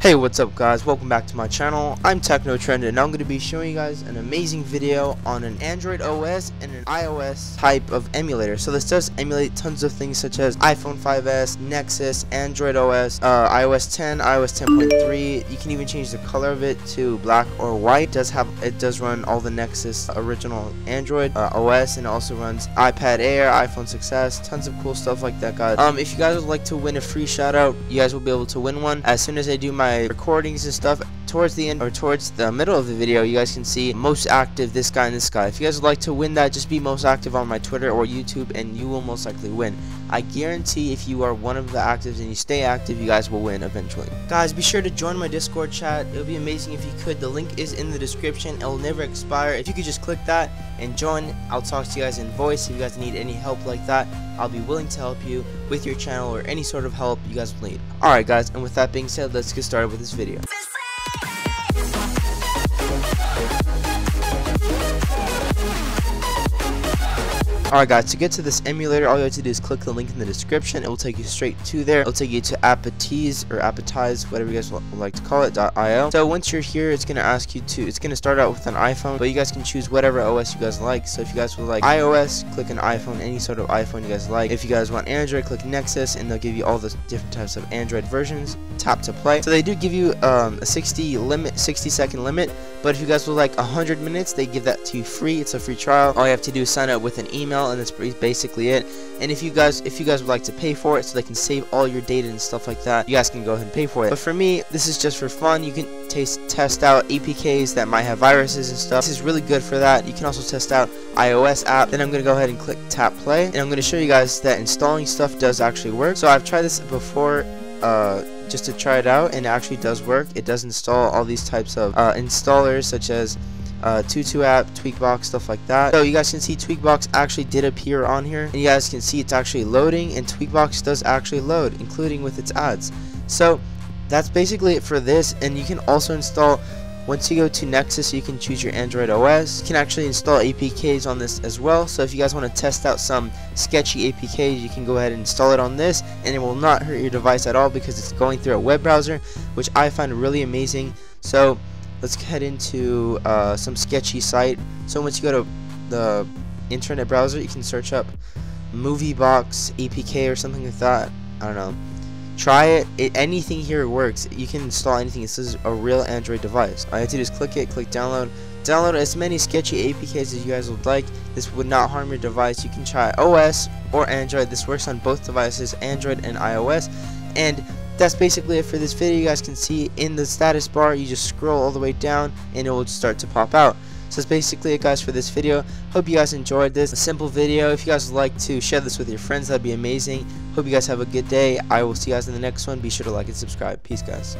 Hey what's up guys? Welcome back to my channel. I'm TechnoTrend and I'm going to be showing you guys an amazing video on an Android OS and an iOS type of emulator. So this does emulate tons of things such as iPhone 5s Nexus Android OS uh, iOS 10 iOS 10.3 you can even change the color of it to black or white. It does have it does run all the Nexus original Android uh, OS and also runs iPad Air iPhone 6s tons of cool stuff like that guys. Um if you guys would like to win a free shout out you guys will be able to win one. As soon as I do my my recordings and stuff towards the end or towards the middle of the video you guys can see most active this guy and this guy if you guys would like to win that just be most active on my twitter or youtube and you will most likely win. I guarantee if you are one of the actives and you stay active you guys will win eventually. Guys be sure to join my discord chat. It would be amazing if you could. The link is in the description. It will never expire. If you could just click that and join i'll talk to you guys in voice. If you guys need any help like that i'll be willing to help you with your channel or any sort of help you guys need. Alright guys and with that being said let's get started with this video Thank you. Alright guys, to get to this emulator, all you have to do is click the link in the description. It will take you straight to there. It will take you to Appetize or Appetize, whatever you guys like to call it, .io. So once you're here, it's going to ask you to, it's going to start out with an iPhone, but you guys can choose whatever OS you guys like. So if you guys would like iOS, click an iPhone, any sort of iPhone you guys like. If you guys want Android, click Nexus, and they'll give you all the different types of Android versions. Tap to play. So they do give you um, a 60 limit, 60 second limit, but if you guys would like 100 minutes, they give that to you free. It's a free trial. All you have to do is sign up with an email email and that's basically it. And if you guys if you guys would like to pay for it so they can save all your data and stuff like that you guys can go ahead and pay for it. But for me this is just for fun. You can taste, test out APKs that might have viruses and stuff. This is really good for that. You can also test out iOS app. Then I'm gonna go ahead and click tap play and I'm gonna show you guys that installing stuff does actually work. So I've tried this before uh, just to try it out and it actually does work. It does install all these types of uh, installers such as uh, Tutu app, Tweakbox, stuff like that. So you guys can see Tweakbox actually did appear on here, and you guys can see it's actually loading, and Tweakbox does actually load, including with its ads. So that's basically it for this, and you can also install once you go to Nexus, you can choose your Android OS. You can actually install APKs on this as well. So if you guys want to test out some sketchy APKs, you can go ahead and install it on this, and it will not hurt your device at all because it's going through a web browser, which I find really amazing. So let's head into uh, some sketchy site. So once you go to the internet browser, you can search up MovieBox APK or something like that. I don't know. Try it. it. Anything here works. You can install anything. This is a real Android device. All you have to do is click it, click download. Download as many sketchy APKs as you guys would like. This would not harm your device. You can try OS or Android. This works on both devices, Android and iOS. And that's basically it for this video. You guys can see in the status bar, you just scroll all the way down and it will start to pop out. So that's basically it guys for this video. Hope you guys enjoyed this. A simple video. If you guys would like to share this with your friends, that'd be amazing. Hope you guys have a good day. I will see you guys in the next one. Be sure to like and subscribe. Peace guys.